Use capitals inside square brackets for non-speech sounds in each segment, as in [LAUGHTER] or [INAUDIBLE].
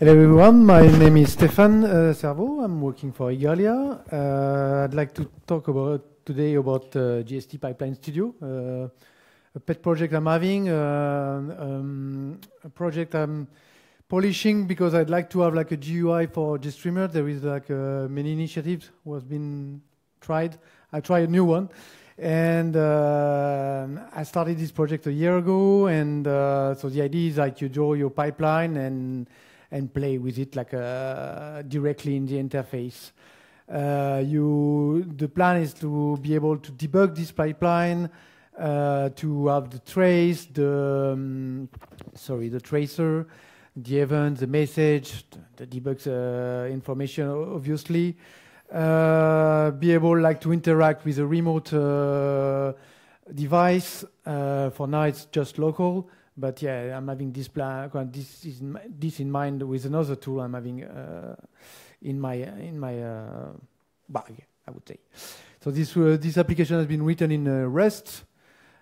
Hello everyone, my name is Stéphane uh, Cerveau. I'm working for Igalia. Uh, I'd like to talk about today about uh, GST Pipeline Studio, uh, a pet project I'm having, uh, um, a project I'm polishing because I'd like to have like a GUI for GStreamer. There is like uh, many initiatives was been tried. I tried a new one, and uh, I started this project a year ago. And uh, so the idea is like you draw your pipeline and and play with it like uh, directly in the interface. Uh, you, the plan is to be able to debug this pipeline, uh, to have the trace, the um, sorry, the tracer, the event, the message, the debug uh, information, obviously. Uh, be able like to interact with a remote uh, device. Uh, for now, it's just local but yeah, I'm having this plan. This is this in mind with another tool I'm having uh, in my in my uh, bag, I would say. So this uh, this application has been written in uh, Rust.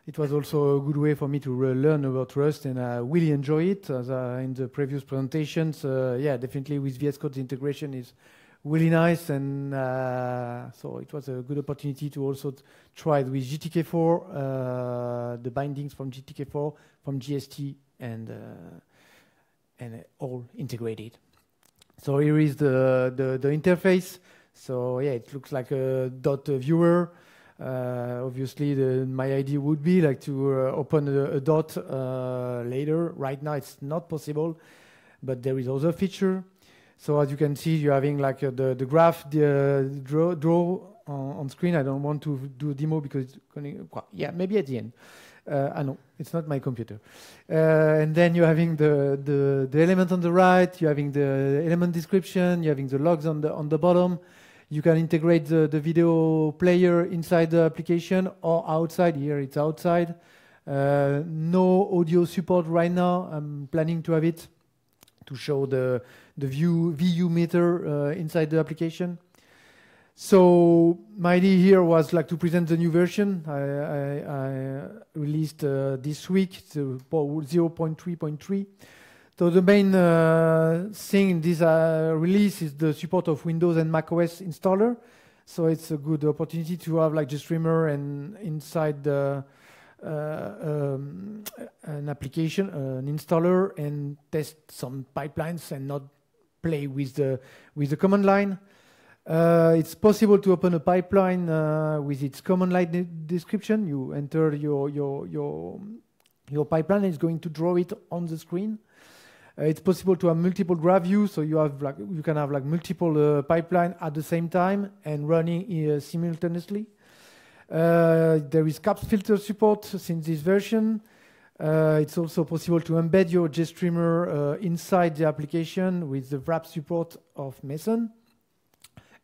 It was also a good way for me to learn about Rust, and I really enjoy it. As in the previous presentations, uh, yeah, definitely with VS Code integration is really nice, and uh, so it was a good opportunity to also try it with GTK4, uh, the bindings from GTK4, from GST, and uh, and all integrated. So here is the, the, the interface. So yeah, it looks like a dot viewer. Uh, obviously, the, my idea would be like to uh, open a, a dot uh, later. Right now, it's not possible, but there is other feature. So as you can see, you're having like uh, the, the graph, the uh, draw, draw on, on, screen. I don't want to do a demo because it's going yeah, maybe at the end. Uh, I know, it's not my computer. Uh, and then you're having the, the, the element on the right, you're having the element description, you're having the logs on the, on the bottom. You can integrate the, the video player inside the application or outside. Here it's outside. Uh, no audio support right now. I'm planning to have it to show the, the view VU meter uh, inside the application. So my idea here was like to present the new version. I, I, I released uh, this week, 0.3.3. So the main uh, thing in this uh, release is the support of Windows and macOS installer. So it's a good opportunity to have like GStreamer and inside the uh, um, an application, uh, an installer, and test some pipelines and not play with the with the command line. Uh, it's possible to open a pipeline uh, with its command line de description. You enter your your your your pipeline. It's going to draw it on the screen. Uh, it's possible to have multiple graph views, so you have like you can have like multiple uh, pipeline at the same time and running simultaneously. Uh, there is CAPS filter support since this version. Uh, it's also possible to embed your GStreamer uh, inside the application with the wrap support of Meson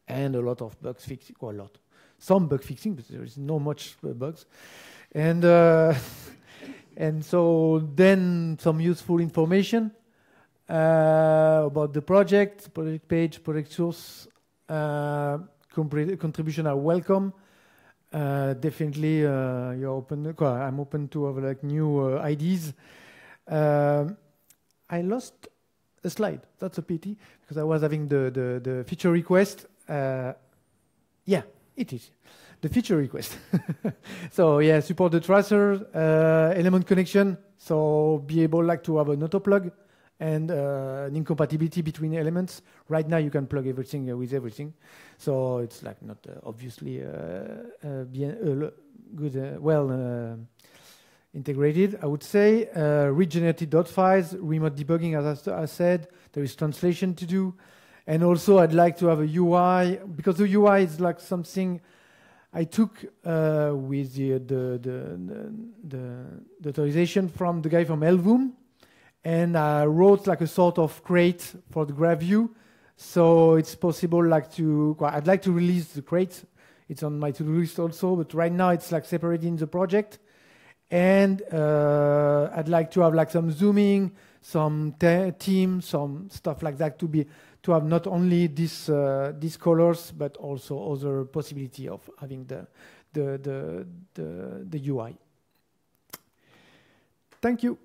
and a lot of bugs fixing, well, a lot. Some bug fixing, but there is no much uh, bugs. And, uh, [LAUGHS] and so then some useful information uh, about the project, project page, project source, contribution are welcome. Uh, definitely, uh, you're open. I'm open to have like new uh, ideas. Um, I lost a slide. That's a pity because I was having the the, the feature request. Uh, yeah, it is the feature request. [LAUGHS] so yeah, support the tracer, uh, element connection. So be able like to have an auto plug and uh, an incompatibility between elements. Right now, you can plug everything uh, with everything, so it's like not uh, obviously bien, good, well integrated. I would say regenerated dot files, remote debugging, as I, said. There is translation to do. And also, I'd like to have a UI because the UI is like something I took uh, with the the, the the, the, authorization from the guy from Helvum, and I wrote like a sort of crate for the graph view. So it's possible like to, I'd like to release the crate. It's on my to-do list also, but right now it's like separated in the project. And uh, I'd like to have like some zooming, some team, some stuff like that to be to have not only this uh, these colors but also other possibility of having the the the the, the UI. Thank you.